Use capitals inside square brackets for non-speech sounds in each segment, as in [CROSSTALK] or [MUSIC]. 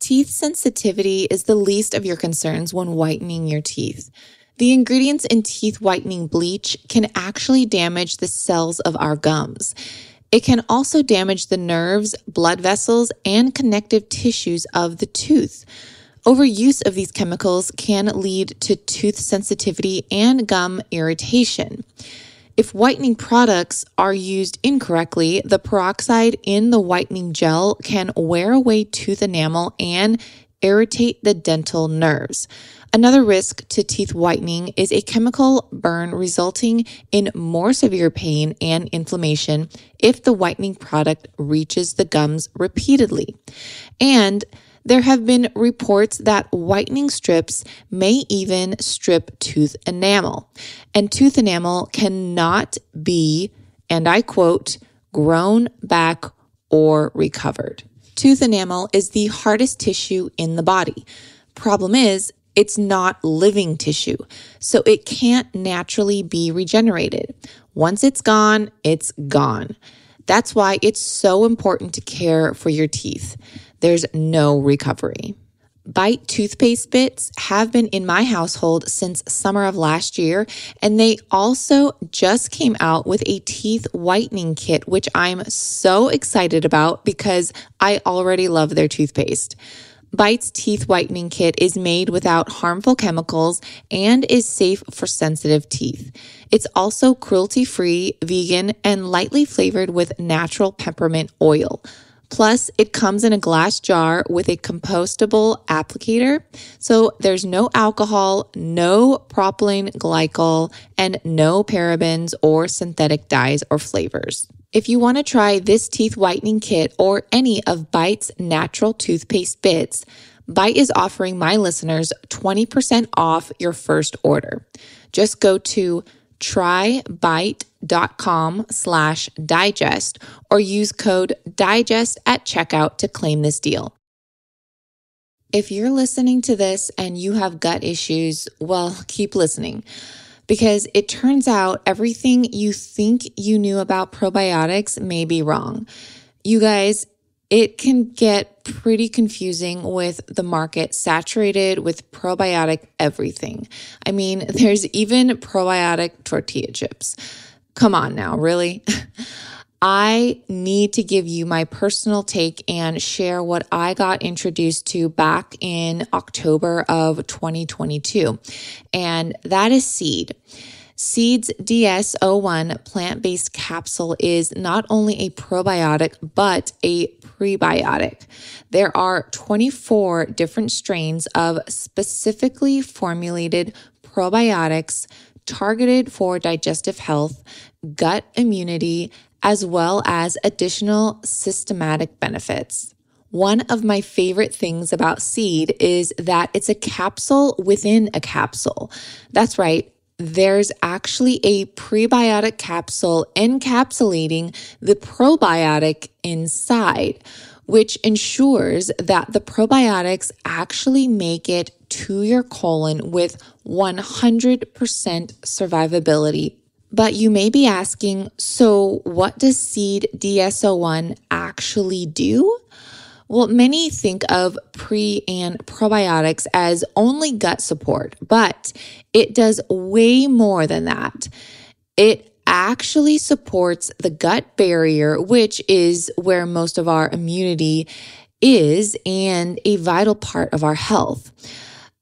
Teeth sensitivity is the least of your concerns when whitening your teeth. The ingredients in teeth whitening bleach can actually damage the cells of our gums. It can also damage the nerves, blood vessels, and connective tissues of the tooth. Overuse of these chemicals can lead to tooth sensitivity and gum irritation. If whitening products are used incorrectly, the peroxide in the whitening gel can wear away tooth enamel and irritate the dental nerves. Another risk to teeth whitening is a chemical burn resulting in more severe pain and inflammation if the whitening product reaches the gums repeatedly. And there have been reports that whitening strips may even strip tooth enamel, and tooth enamel cannot be, and I quote, grown back or recovered. Tooth enamel is the hardest tissue in the body. Problem is, it's not living tissue, so it can't naturally be regenerated. Once it's gone, it's gone. That's why it's so important to care for your teeth there's no recovery. Bite toothpaste bits have been in my household since summer of last year, and they also just came out with a teeth whitening kit, which I'm so excited about because I already love their toothpaste. Bite's teeth whitening kit is made without harmful chemicals and is safe for sensitive teeth. It's also cruelty free, vegan, and lightly flavored with natural peppermint oil. Plus, it comes in a glass jar with a compostable applicator. So there's no alcohol, no propylene glycol, and no parabens or synthetic dyes or flavors. If you want to try this teeth whitening kit or any of Bite's natural toothpaste bits, Bite is offering my listeners 20% off your first order. Just go to trybite.com slash digest or use code digest at checkout to claim this deal. If you're listening to this and you have gut issues, well, keep listening because it turns out everything you think you knew about probiotics may be wrong. You guys, it can get pretty confusing with the market saturated with probiotic everything. I mean, [LAUGHS] there's even probiotic tortilla chips. Come on now, really? [LAUGHS] I need to give you my personal take and share what I got introduced to back in October of 2022. And that is seed. Seeds DS01 plant based capsule is not only a probiotic, but a prebiotic. There are 24 different strains of specifically formulated probiotics targeted for digestive health, gut immunity, as well as additional systematic benefits. One of my favorite things about seed is that it's a capsule within a capsule. That's right there's actually a prebiotic capsule encapsulating the probiotic inside, which ensures that the probiotics actually make it to your colon with 100% survivability. But you may be asking, so what does Seed DS01 actually do? Well, many think of pre and probiotics as only gut support, but it does way more than that. It actually supports the gut barrier, which is where most of our immunity is and a vital part of our health.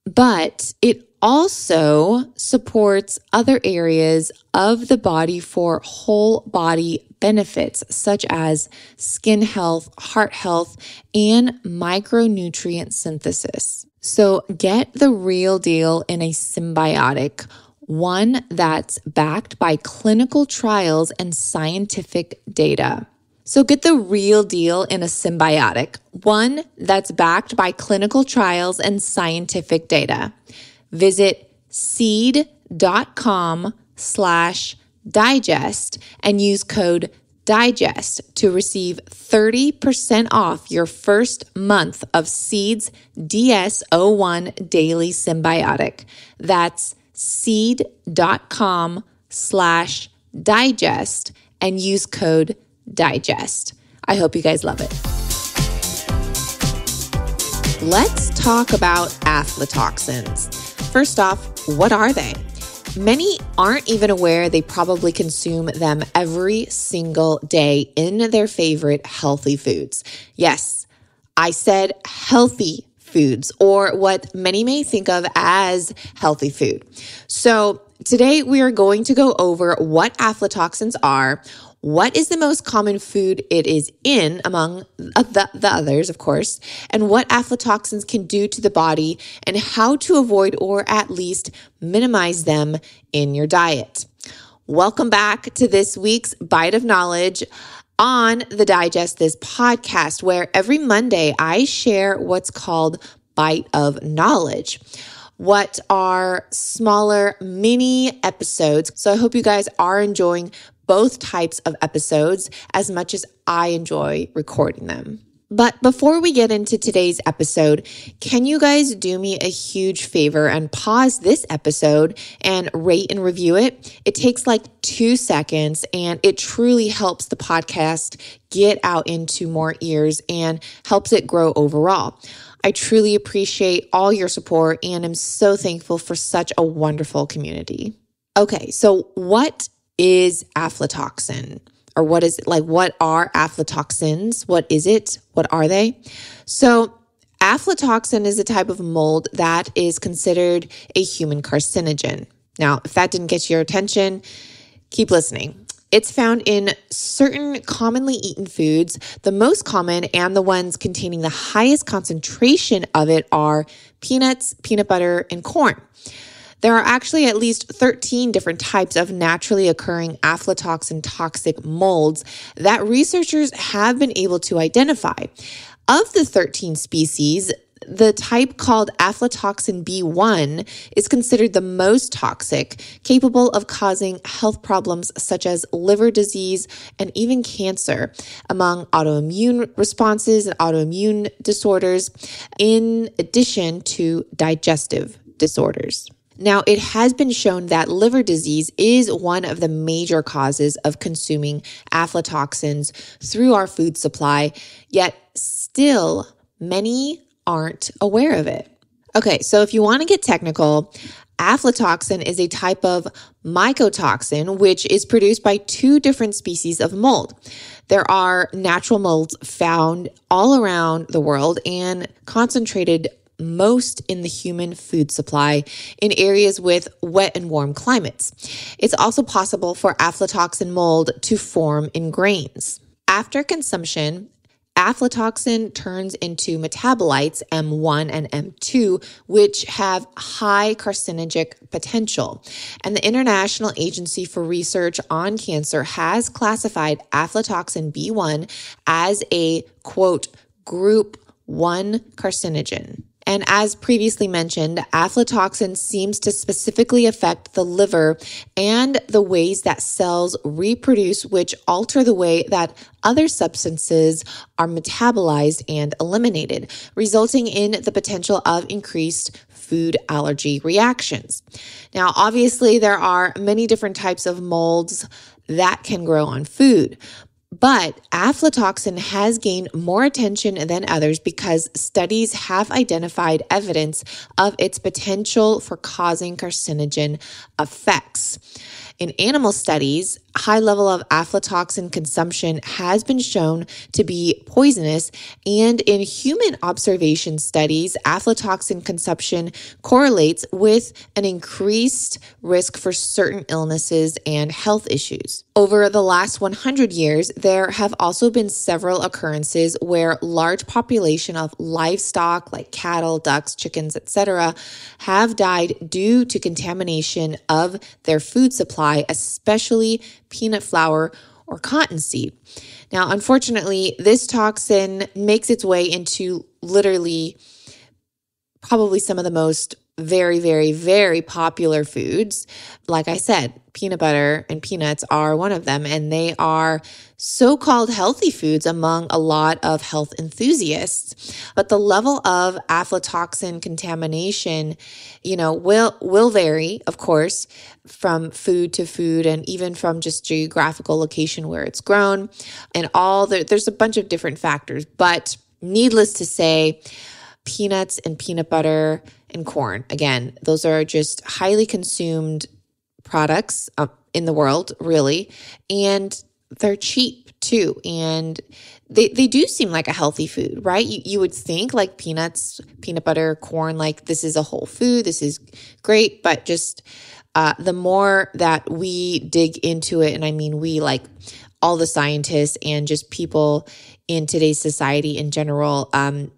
But it also supports other areas of the body for whole body benefits such as skin health, heart health, and micronutrient synthesis. So get the real deal in a synbiotic, one that's backed by clinical trials and scientific data. So get the real deal in a synbiotic, one that's backed by clinical trials and scientific data. Visit seed.com slash digest and use code digest to receive 30% off your first month of Seeds DS01 Daily Synbiotic. That's seed.com slash digest and use code digest. I hope you guys love it. let's talk about aflatoxins. First off, what are they? Many aren't even aware they probably consume them every single day in their favorite healthy foods. Yes, I said healthy foods or what many may think of as healthy food. So today we are going to go over what aflatoxins are, what is the most common food it is in among the, the, others, of course, and what aflatoxins can do to the body, and how to avoid or at least minimize them in your diet. Welcome back to this week's Bite of Knowledge on the Digest This podcast, where every Monday I share what's called Bite of Knowledge what are smaller mini episodes. So I hope you guys are enjoying both types of episodes as much as I enjoy recording them. But before we get into today's episode, can you guys do me a huge favor and pause this episode and rate and review it? It takes like two seconds and it truly helps the podcast get out into more ears and helps it grow overall. I truly appreciate all your support and am so thankful for such a wonderful community. Okay, so what is aflatoxin? Or what is it like? What are aflatoxins? What is it? What are they? So, aflatoxin is a type of mold that is considered a human carcinogen. Now, if that didn't get your attention, keep listening. It's found in certain commonly eaten foods. The most common and the ones containing the highest concentration of it are peanuts, peanut butter, and corn. There are actually at least 13 different types of naturally occurring aflatoxin toxic molds that researchers have been able to identify. Of the 13 species, the type called aflatoxin B1 is considered the most toxic, capable of causing health problems such as liver disease and even cancer among autoimmune responses and autoimmune disorders, in addition to digestive disorders. Now, it has been shown that liver disease is one of the major causes of consuming aflatoxins through our food supply, yet still many aren't aware of it. Okay, so if you want to get technical, aflatoxin is a type of mycotoxin which is produced by two different species of mold. There are natural molds found all around the world and concentrated most in the human food supply in areas with wet and warm climates. It's also possible for aflatoxin mold to form in grains. After consumption, aflatoxin turns into metabolites M1 and M2, which have high carcinogenic potential. And the International Agency for Research on Cancer has classified aflatoxin B1 as a quote, group 1 carcinogen. And as previously mentioned, aflatoxin seems to specifically affect the liver and the ways that cells reproduce, which alter the way that other substances are metabolized and eliminated, resulting in the potential of increased food allergy reactions. Now, obviously, there are many different types of molds that can grow on food, but aflatoxin has gained more attention than others because studies have identified evidence of its potential for causing carcinogen effects. In animal studies, high level of aflatoxin consumption has been shown to be poisonous, and in human observation studies, aflatoxin consumption correlates with an increased risk for certain illnesses and health issues. Over the last 100 years, there have also been several occurrences where large population of livestock like cattle, ducks, chickens, etc., have died due to contamination of their food supply especially peanut flour or cottonseed. Now, unfortunately, this toxin makes its way into literally probably some of the most very, very, very popular foods. Like I said, peanut butter and peanuts are one of them, and they are so called healthy foods among a lot of health enthusiasts. But the level of aflatoxin contamination, you know, will, will vary, of course, from food to food and even from just geographical location where it's grown and all the, there's a bunch of different factors. But needless to say, peanuts and peanut butter and corn. Again, those are just highly consumed products uh, in the world, really. And they're cheap too. And they, they do seem like a healthy food, right? You, you would think like peanuts, peanut butter, corn, like this is a whole food. This is great. But just uh, the more that we dig into it, and I mean, we like all the scientists and just people in today's society in general, um,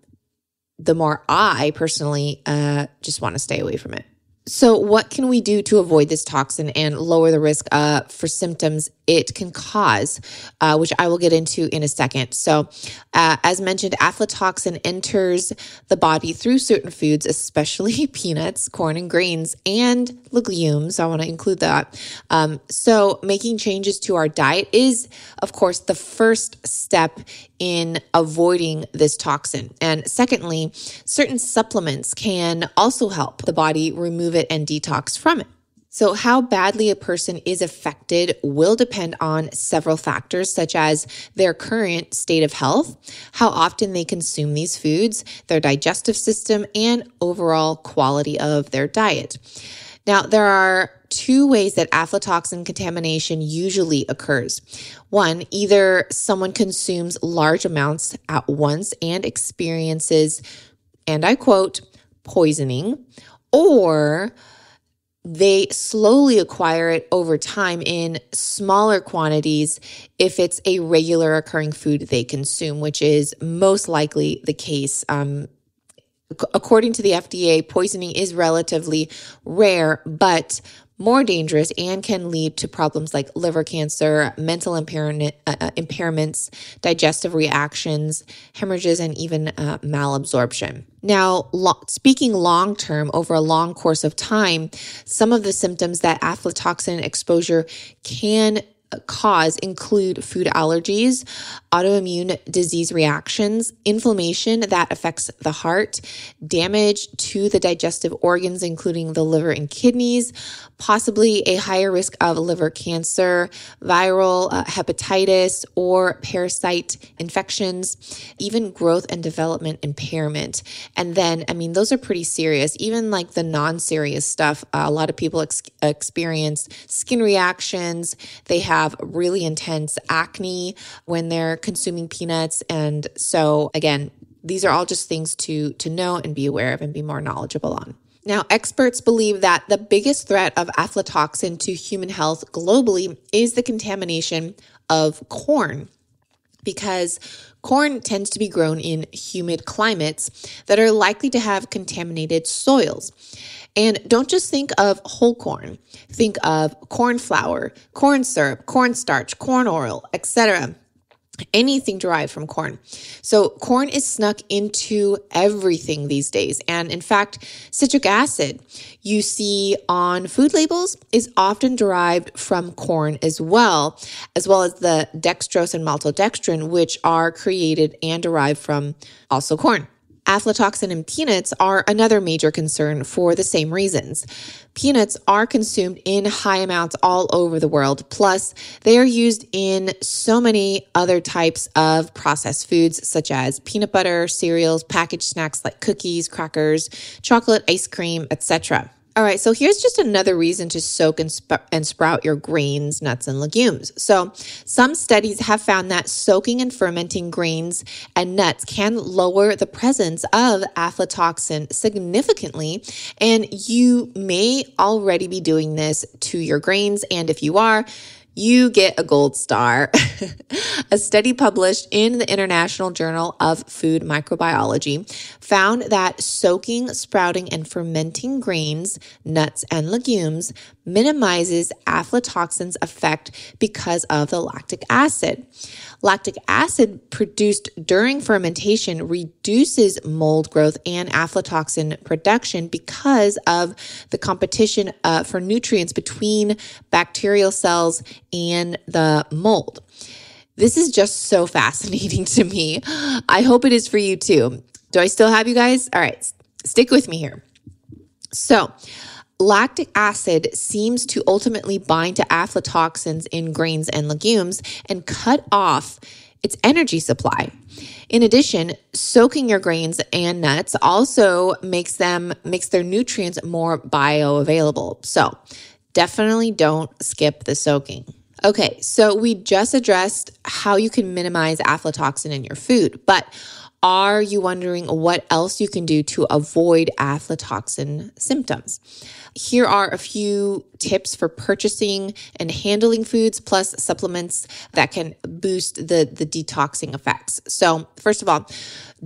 the more I personally uh, just want to stay away from it. So, what can we do to avoid this toxin and lower the risk uh, for symptoms it can cause, uh, which I will get into in a second. So, uh, as mentioned, aflatoxin enters the body through certain foods, especially [LAUGHS] peanuts, corn, and grains, and legumes. I want to include that. Um, so, making changes to our diet is, of course, the first step in avoiding this toxin. And secondly, certain supplements can also help the body remove it and detox from it. So, how badly a person is affected will depend on several factors, such as their current state of health, how often they consume these foods, their digestive system, and overall quality of their diet. Now, there are two ways that aflatoxin contamination usually occurs. One, either someone consumes large amounts at once and experiences, and I quote, poisoning, or they slowly acquire it over time in smaller quantities if it's a regular occurring food they consume, which is most likely the case. Um, according to the FDA, poisoning is relatively rare, but more dangerous and can lead to problems like liver cancer, mental uh, uh, impairments, digestive reactions, hemorrhages, and even uh, malabsorption. Now, lo- speaking long term over a long course of time, some of the symptoms that aflatoxin exposure can cause include food allergies, autoimmune disease reactions, inflammation that affects the heart, damage to the digestive organs, including the liver and kidneys, possibly a higher risk of liver cancer, viral uh, hepatitis, or parasite infections, even growth and development impairment. And then, I mean, those are pretty serious. Even like the non serious stuff, uh, a lot of people ex- experience skin reactions. They have really intense acne when they're consuming peanuts. And so, again, these are all just things to, to know and be aware of and be more knowledgeable on. Now, experts believe that the biggest threat of aflatoxin to human health globally is the contamination of corn because corn tends to be grown in humid climates that are likely to have contaminated soils. And don't just think of whole corn. Think of corn flour, corn syrup, cornstarch, corn oil, etc anything derived from corn. So, corn is snuck into everything these days. And in fact, citric acid you see on food labels is often derived from corn as well, as well as the dextrose and maltodextrin, which are created and derived from also corn. Aflatoxin in peanuts are another major concern for the same reasons. Peanuts are consumed in high amounts all over the world. Plus, they are used in so many other types of processed foods, such as peanut butter, cereals, packaged snacks like cookies, crackers, chocolate, ice cream, etc. All right, so here's just another reason to soak and, sp- and sprout your grains, nuts, and legumes. So, some studies have found that soaking and fermenting grains and nuts can lower the presence of aflatoxin significantly. And you may already be doing this to your grains. And if you are, you get a gold star. [LAUGHS] a study published in the International Journal of Food Microbiology found that soaking, sprouting, and fermenting grains, nuts, and legumes minimizes aflatoxin's effect because of the lactic acid. Lactic acid produced during fermentation reduces mold growth and aflatoxin production because of the competition uh, for nutrients between bacterial cells and the mold. This is just so [LAUGHS] fascinating to me. I hope it is for you too. Do I still have you guys? All right, stick with me here. So, lactic acid seems to ultimately bind to aflatoxins in grains and legumes and cut off its energy supply. In addition, soaking your grains and nuts also makes them makes their nutrients more bioavailable. So, definitely don't skip the soaking. Okay, so we just addressed how you can minimize aflatoxin in your food, but are you wondering what else you can do to avoid aflatoxin symptoms? Here are a few tips for purchasing and handling foods plus supplements that can boost the, the detoxing effects. So, first of all,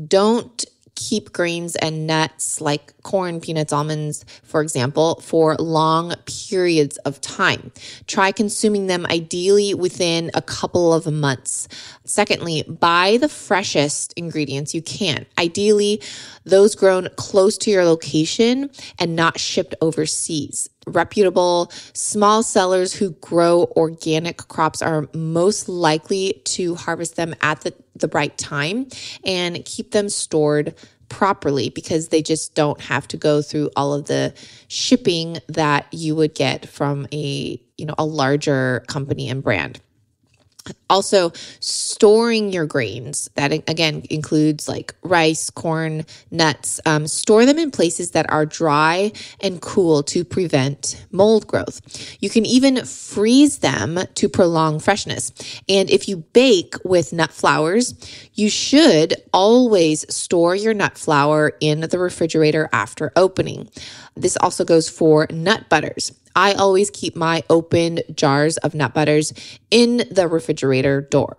don't keep grains and nuts like corn, peanuts, almonds, for example, for long periods of time. Try consuming them ideally within a couple of months. Secondly, buy the freshest ingredients you can. Ideally, those grown close to your location and not shipped overseas. Reputable. Small sellers who grow organic crops are most likely to harvest them at the, the right time and keep them stored properly because they just don't have to go through all of the shipping that you would get from a you know a larger company and brand also storing your grains that again includes like rice corn nuts um, store them in places that are dry and cool to prevent mold growth. You can even freeze them to prolong freshness. And if you bake with nut flours you should always store your nut flour in the refrigerator after opening. This also goes for nut butters I always keep my open jars of nut butters in the refrigerator door.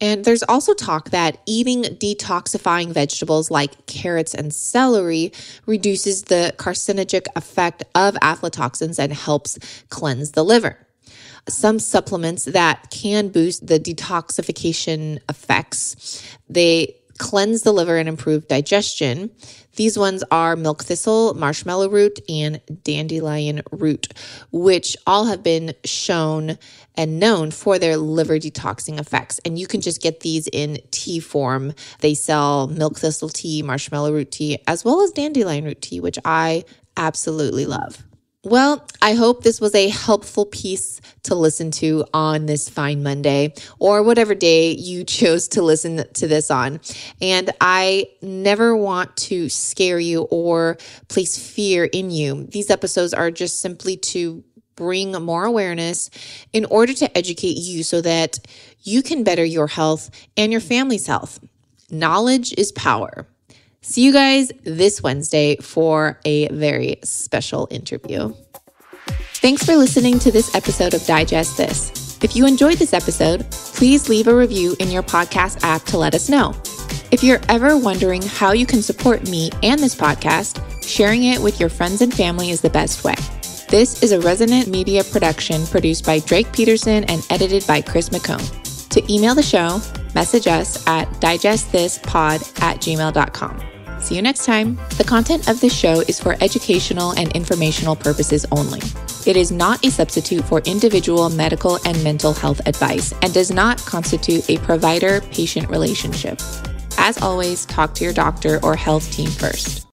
And there's also talk that eating detoxifying vegetables like carrots and celery reduces the carcinogenic effect of aflatoxins and helps cleanse the liver. Some supplements that can boost the detoxification effects, they cleanse the liver and improve digestion. These ones are milk thistle, marshmallow root, and dandelion root, which all have been shown and known for their liver detoxing effects. And you can just get these in tea form. They sell milk thistle tea, marshmallow root tea, as well as dandelion root tea, which I absolutely love. Well, I hope this was a helpful piece to listen to on this fine Monday or whatever day you chose to listen to this on. And I never want to scare you or place fear in you. These episodes are just simply to bring more awareness in order to educate you so that you can better your health and your family's health. Knowledge is power. See you guys this Wednesday for a very special interview. Thanks for listening to this episode of Digest This. If you enjoyed this episode, please leave a review in your podcast app to let us know. If you're ever wondering how you can support me and this podcast, sharing it with your friends and family is the best way. This is a Resonant Media production produced by Drake Peterson and edited by Chris McCone. To email the show, message us at digestthispod at gmail.com. See you next time. The content of this show is for educational and informational purposes only. It is not a substitute for individual medical and mental health advice and does not constitute a provider patient relationship. As always, talk to your doctor or health team first.